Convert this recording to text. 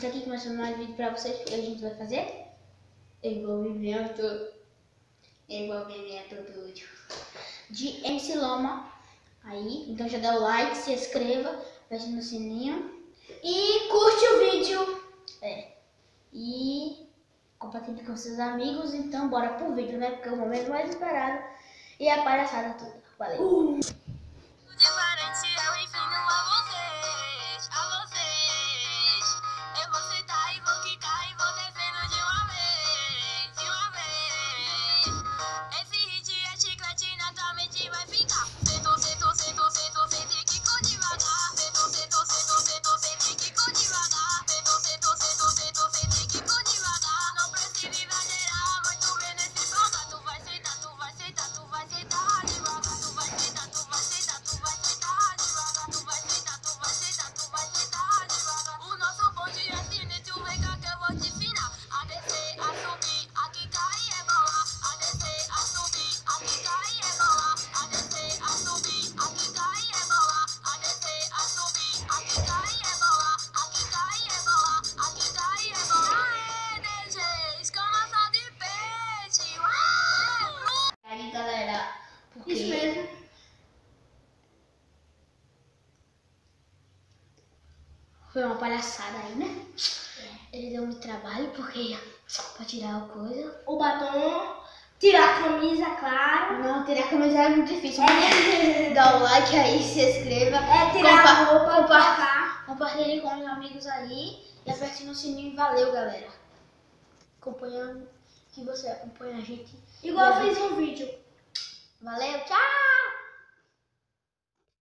tá aqui começando mais vídeo pra vocês, porque a gente vai fazer envolvimento, envolvimento tudo de MC Loma. Aí, então já dá o like, se inscreva, aperta no sininho E curte o vídeo. é, e compartilhe com seus amigos. Então, bora pro vídeo, né? Porque é o momento mais esperado e a palhaçada toda. Valeu! Diferente foi uma palhaçada aí, né? Ele deu muito trabalho, porque pra tirar a coisa. O batom. Tirar a camisa, claro. Não, tirar a camisa é muito difícil. mas Dá o like aí, se inscreva. É tirar Compa- a roupa, compa- colocar. Compartilhe com os amigos aí e aperte no sininho. Valeu, galera. Acompanhando, que você acompanha a gente. Igual eu fiz um vídeo. Valeu, tchau!